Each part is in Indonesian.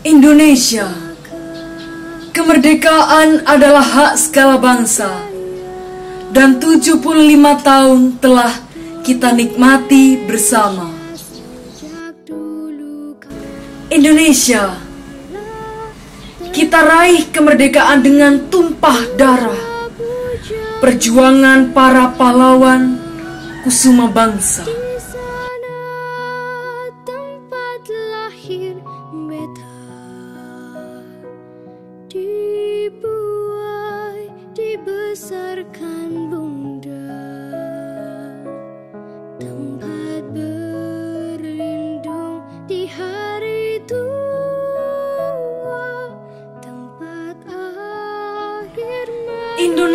Indonesia. Kemerdekaan adalah hak segala bangsa. Dan 75 tahun telah kita nikmati bersama. Indonesia. Kita raih kemerdekaan dengan tumpah darah. Perjuangan para pahlawan kusuma bangsa.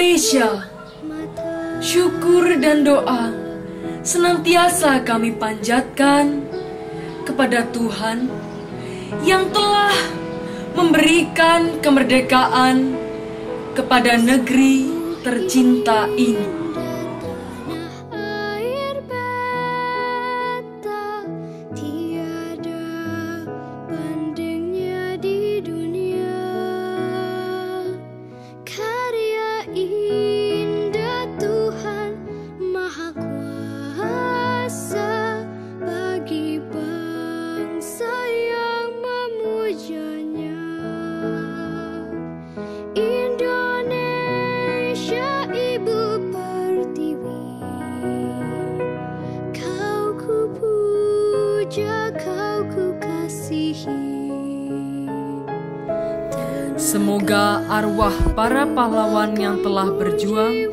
Indonesia, syukur dan doa senantiasa kami panjatkan kepada Tuhan yang telah memberikan kemerdekaan kepada negeri tercinta ini. Semoga arwah para pahlawan yang telah berjuang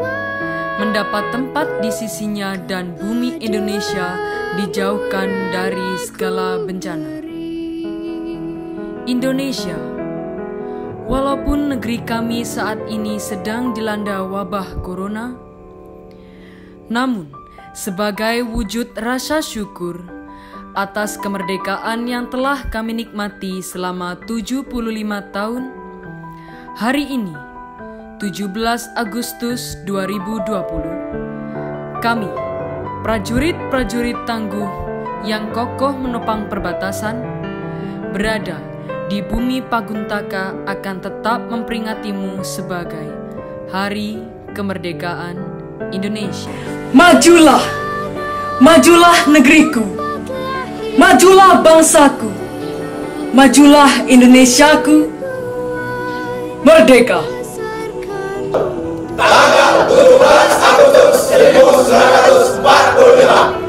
mendapat tempat di sisinya dan bumi Indonesia dijauhkan dari segala bencana. Indonesia, walaupun negeri kami saat ini sedang dilanda wabah corona, namun sebagai wujud rasa syukur atas kemerdekaan yang telah kami nikmati selama 75 tahun, hari ini 17 Agustus 2020, kami, prajurit-prajurit tangguh yang kokoh menopang perbatasan, berada di bumi Paguntaka akan tetap memperingatimu sebagai Hari Kemerdekaan Indonesia. Majulah, majulah negeriku, majulah bangsaku, majulah Indonesiaku, merdeka. tanggal 17 Agustus 1945